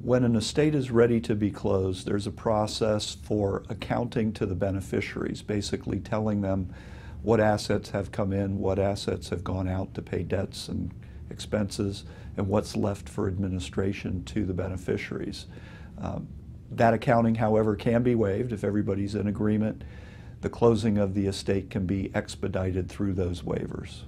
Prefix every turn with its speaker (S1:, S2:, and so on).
S1: When an estate is ready to be closed, there's a process for accounting to the beneficiaries, basically telling them what assets have come in, what assets have gone out to pay debts and expenses, and what's left for administration to the beneficiaries. Um, that accounting, however, can be waived if everybody's in agreement. The closing of the estate can be expedited through those waivers.